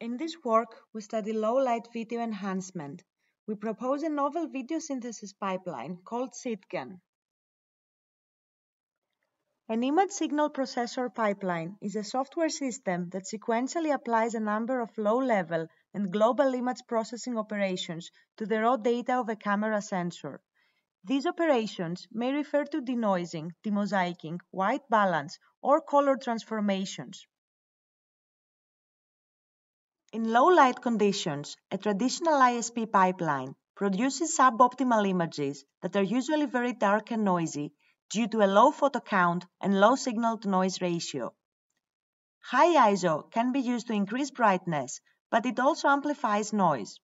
In this work, we study low-light video enhancement. We propose a novel video synthesis pipeline called SIDGAN. An image signal processor pipeline is a software system that sequentially applies a number of low-level and global image processing operations to the raw data of a camera sensor. These operations may refer to denoising, demosaicing, white balance, or color transformations. In low light conditions, a traditional ISP pipeline produces suboptimal images that are usually very dark and noisy due to a low photon count and low signal to noise ratio. High ISO can be used to increase brightness, but it also amplifies noise.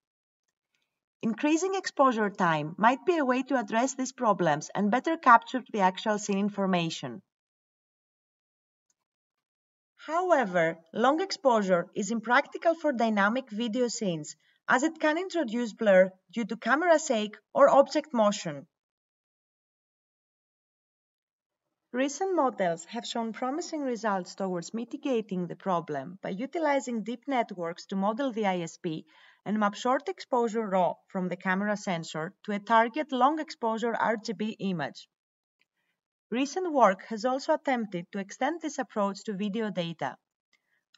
Increasing exposure time might be a way to address these problems and better capture the actual scene information. However, long exposure is impractical for dynamic video scenes as it can introduce blur due to camera shake or object motion. Recent models have shown promising results towards mitigating the problem by utilizing deep networks to model the ISP and map short exposure RAW from the camera sensor to a target long exposure RGB image. Recent work has also attempted to extend this approach to video data.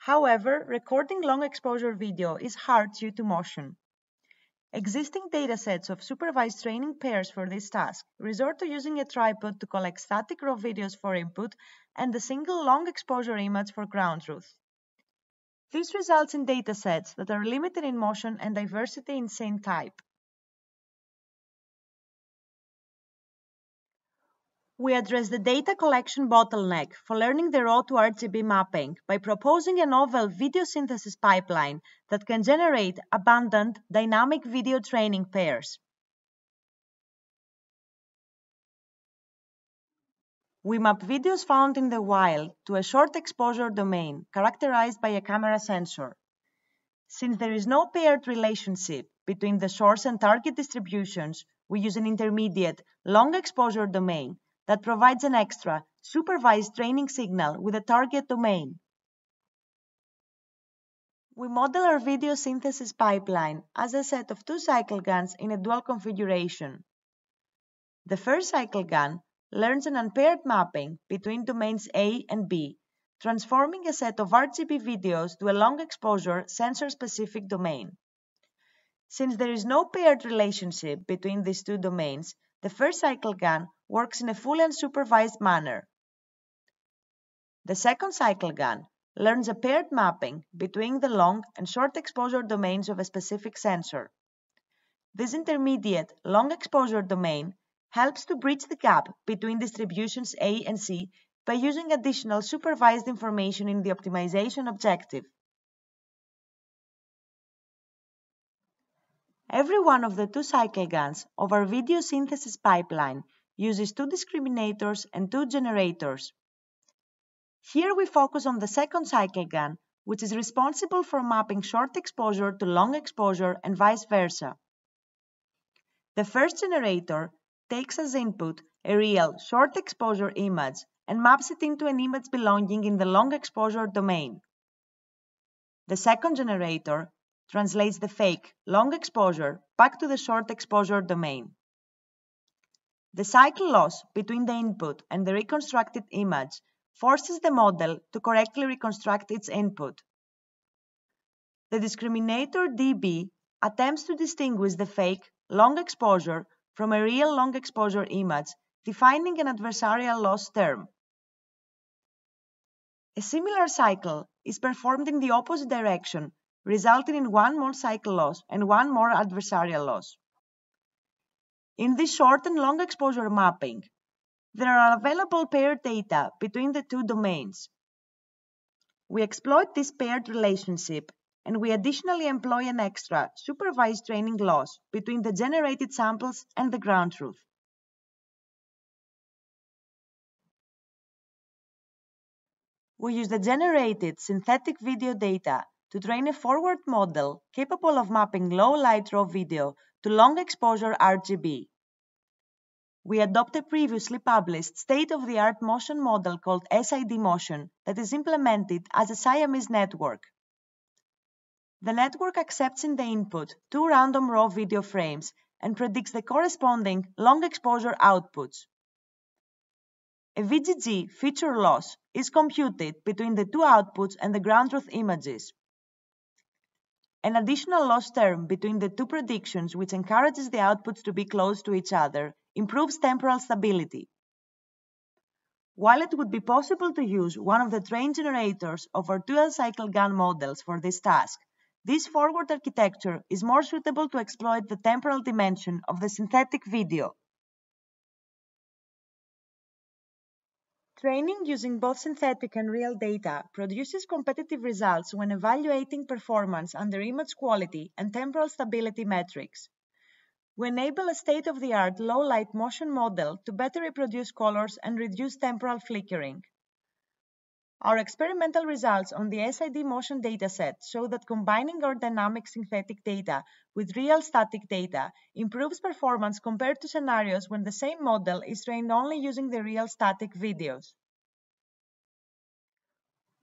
However, recording long exposure video is hard due to motion. Existing datasets of supervised training pairs for this task resort to using a tripod to collect static raw videos for input and a single long exposure image for ground truth. This results in datasets that are limited in motion and diversity in scene type. We address the data collection bottleneck for learning the raw to RGB mapping by proposing a novel video synthesis pipeline that can generate abundant dynamic video training pairs. We map videos found in the wild to a short exposure domain characterized by a camera sensor. Since there is no paired relationship between the source and target distributions, we use an intermediate long exposure domain that provides an extra, supervised training signal with a target domain. We model our video synthesis pipeline as a set of two cycle GANs in a dual configuration. The first cycle GAN learns an unpaired mapping between domains A and B, transforming a set of RGB videos to a long exposure sensor-specific domain. Since there is no paired relationship between these two domains, the first cycle GAN works in a fully unsupervised manner. The second cycle GAN learns a paired mapping between the long and short exposure domains of a specific sensor. This intermediate long exposure domain helps to bridge the gap between distributions A and C by using additional supervised information in the optimization objective. Every one of the two cycle GANs of our video synthesis pipeline uses two discriminators and two generators. Here we focus on the second cycle GAN, which is responsible for mapping short exposure to long exposure and vice versa. The first generator takes as input a real short exposure image and maps it into an image belonging in the long exposure domain. The second generator translates the fake long exposure back to the short exposure domain. The cycle loss between the input and the reconstructed image forces the model to correctly reconstruct its input. The discriminator DB attempts to distinguish the fake long exposure from a real long exposure image, defining an adversarial loss term. A similar cycle is performed in the opposite direction, resulting in one more cycle loss and one more adversarial loss. In this short and long exposure mapping, there are available paired data between the two domains. We exploit this paired relationship and we additionally employ an extra supervised training loss between the generated samples and the ground truth. We use the generated synthetic video data to train a forward model capable of mapping low light raw video to long exposure RGB. We adopt a previously published state-of-the-art motion model called SID Motion that is implemented as a Siamese network. The network accepts in the input two random raw video frames and predicts the corresponding long exposure outputs. A VGG feature loss is computed between the two outputs and the ground truth images. An additional loss term between the two predictions which encourages the outputs to be close to each other improves temporal stability. While it would be possible to use one of the train generators of our dual cycle GAN models for this task, this forward architecture is more suitable to exploit the temporal dimension of the synthetic video. Training using both synthetic and real data produces competitive results when evaluating performance under image quality and temporal stability metrics. We enable a state-of-the-art low-light motion model to better reproduce colors and reduce temporal flickering. Our experimental results on the SID motion dataset show that combining our dynamic synthetic data with real static data improves performance compared to scenarios when the same model is trained only using the real static videos.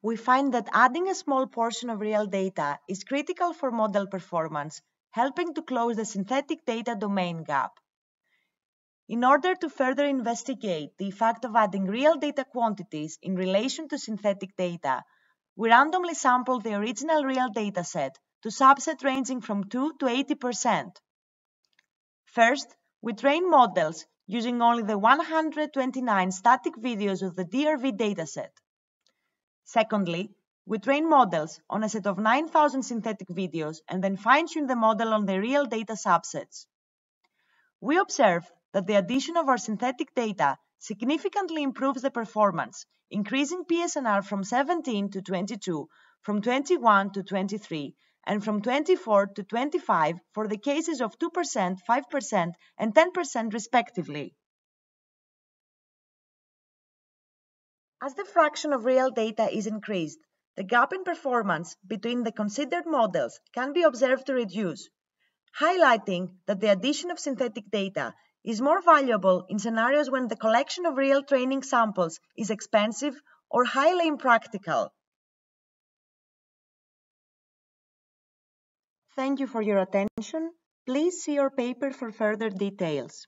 We find that adding a small portion of real data is critical for model performance, helping to close the synthetic data domain gap. In order to further investigate the effect of adding real data quantities in relation to synthetic data, we randomly sampled the original real dataset to subset ranging from 2 to 80%. First, we trained models using only the 129 static videos of the DRV dataset. Secondly, we trained models on a set of 9,000 synthetic videos and then fine-tuned the model on the real data subsets. We observed that the addition of our synthetic data significantly improves the performance, increasing PSNR from 17 to 22, from 21 to 23, and from 24 to 25 for the cases of 2%, 5%, and 10% respectively. As the fraction of real data is increased, the gap in performance between the considered models can be observed to reduce, highlighting that the addition of synthetic data is more valuable in scenarios when the collection of real training samples is expensive or highly impractical. Thank you for your attention. Please see your paper for further details.